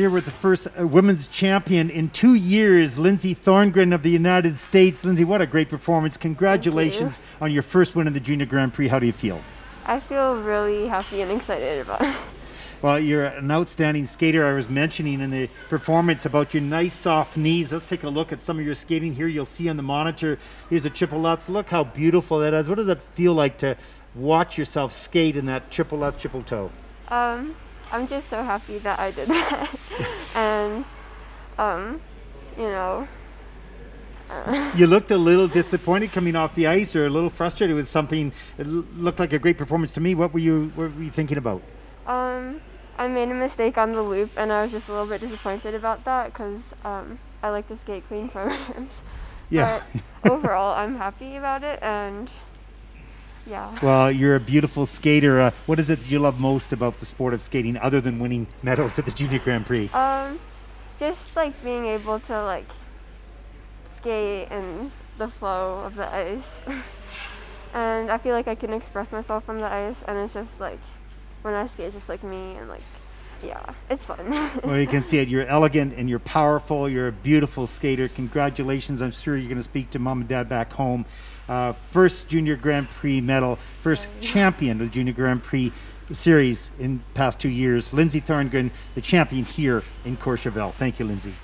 Here with the first uh, women's champion in two years, Lindsay Thorngren of the United States. Lindsay, what a great performance. Congratulations on your first win in the Junior Grand Prix. How do you feel? I feel really happy and excited about it. Well, you're an outstanding skater. I was mentioning in the performance about your nice soft knees. Let's take a look at some of your skating here. You'll see on the monitor. Here's a triple lutz. Look how beautiful that is. What does that feel like to watch yourself skate in that triple lutz, triple toe? Um, I'm just so happy that I did that. and, um, you know, you looked a little disappointed coming off the ice or a little frustrated with something. It looked like a great performance to me. What were you, what were you thinking about? Um, I made a mistake on the loop, and I was just a little bit disappointed about that because um, I like to skate clean programs. Yeah. But overall, I'm happy about it, and yeah. Well, you're a beautiful skater. Uh, what is it that you love most about the sport of skating, other than winning medals at the Junior Grand Prix? Um, just like being able to like skate and the flow of the ice, and I feel like I can express myself on the ice, and it's just like when I skate, it's just like me, and like yeah, it's fun. well, you can see it. You're elegant and you're powerful. You're a beautiful skater. Congratulations. I'm sure you're going to speak to mom and dad back home. Uh, first Junior Grand Prix medal, first champion of the Junior Grand Prix series in past two years. Lindsay Thorngren, the champion here in Courchevel. Thank you, Lindsay.